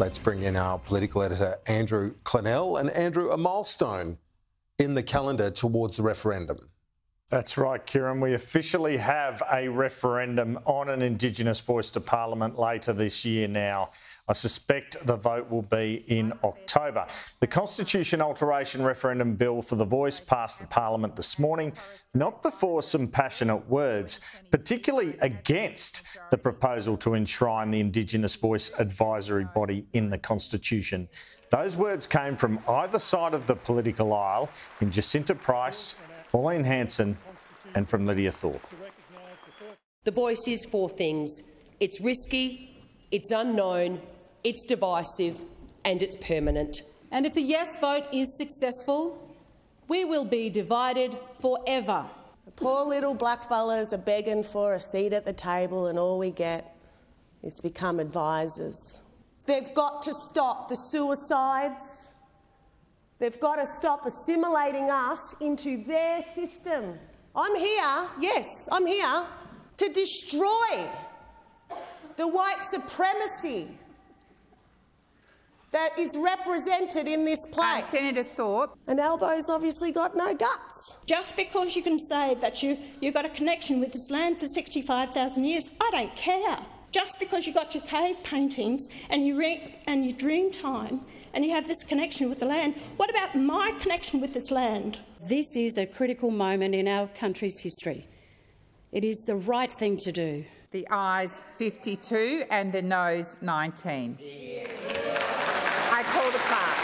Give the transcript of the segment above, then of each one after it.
Let's bring in our political editor, Andrew Clennell. And Andrew, a milestone in the calendar towards the referendum. That's right, Kieran. We officially have a referendum on an Indigenous voice to Parliament later this year now. I suspect the vote will be in October. The Constitution Alteration Referendum Bill for the Voice passed the Parliament this morning, not before some passionate words, particularly against the proposal to enshrine the Indigenous Voice Advisory Body in the Constitution. Those words came from either side of the political aisle in Jacinta Price Pauline Hanson, and from Lydia Thorpe. The voice is four things. It's risky, it's unknown, it's divisive, and it's permanent. And if the yes vote is successful, we will be divided forever. The poor little blackfellas are begging for a seat at the table, and all we get is to become advisors. They've got to stop the suicides, They've got to stop assimilating us into their system. I'm here, yes, I'm here to destroy the white supremacy that is represented in this place. Uh, Senator Thorpe. And Albo's obviously got no guts. Just because you can say that you, you've got a connection with this land for 65,000 years, I don't care. Just because you got your cave paintings and, you and your dream time and you have this connection with the land. What about my connection with this land? This is a critical moment in our country's history. It is the right thing to do. The ayes 52 and the noes 19. I call the clerk.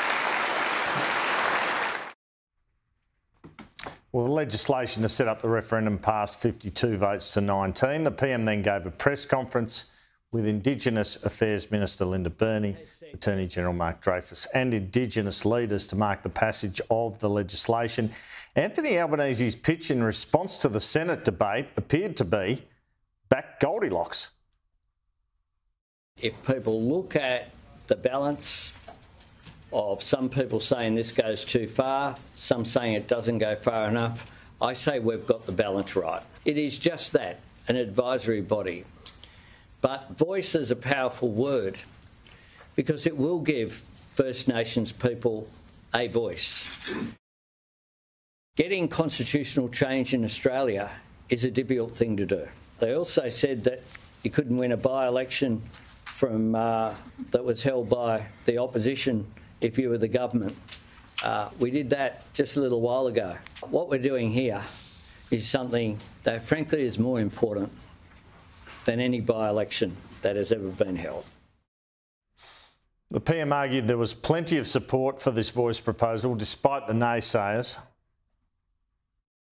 Well, the legislation to set up the referendum passed 52 votes to 19. The PM then gave a press conference with Indigenous Affairs Minister Linda Burney, Attorney General Mark Dreyfus, and Indigenous leaders to mark the passage of the legislation. Anthony Albanese's pitch in response to the Senate debate appeared to be back Goldilocks. If people look at the balance of some people saying this goes too far, some saying it doesn't go far enough, I say we've got the balance right. It is just that an advisory body but voice is a powerful word because it will give First Nations people a voice. Getting constitutional change in Australia is a difficult thing to do. They also said that you couldn't win a by election from uh, that was held by the opposition if you were the government. Uh, we did that just a little while ago. What we're doing here is something that, frankly, is more important than any by election that has ever been held. The PM argued there was plenty of support for this voice proposal despite the naysayers.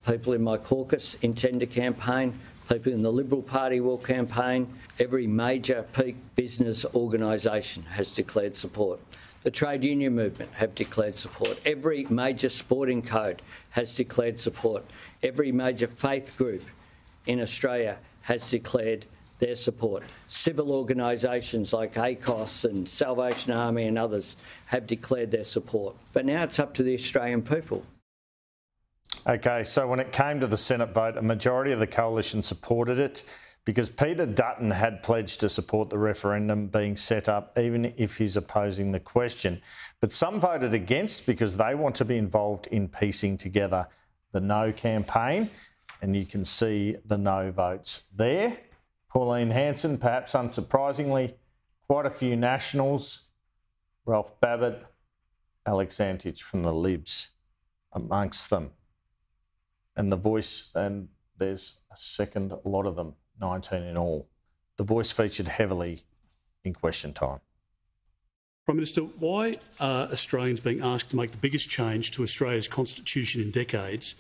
People in my caucus intend to campaign, people in the Liberal Party will campaign. Every major peak business organisation has declared support. The trade union movement have declared support. Every major sporting code has declared support. Every major faith group in Australia has declared their support. Civil organisations like ACOSS and Salvation Army and others have declared their support. But now it's up to the Australian people. Okay, so when it came to the Senate vote, a majority of the coalition supported it because Peter Dutton had pledged to support the referendum being set up, even if he's opposing the question. But some voted against because they want to be involved in piecing together the no campaign. And you can see the no votes there. Pauline Hanson, perhaps unsurprisingly, quite a few Nationals, Ralph Babet, Alex Antic from the Libs amongst them. And the voice, and there's a second lot of them, 19 in all. The voice featured heavily in question time. Prime Minister, why are Australians being asked to make the biggest change to Australia's constitution in decades,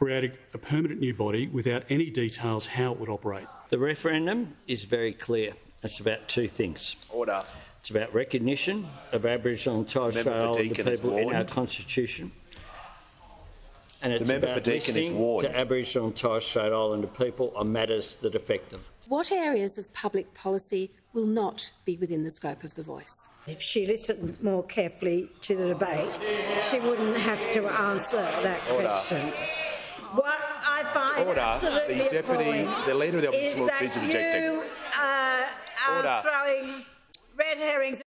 creating a permanent new body without any details how it would operate? The referendum is very clear. It's about two things. Order. It's about recognition of Aboriginal and Torres Strait Islander people in our constitution. And it's about listening to Aboriginal and Torres Strait Islander people on matters that affect them. What areas of public policy will not be within the scope of the voice? If she listened more carefully to the debate, she wouldn't have to answer that Order. question. What I find Order. absolutely the deputy, the leader of the opposition will please objecting. You uh, are Order. throwing red herrings.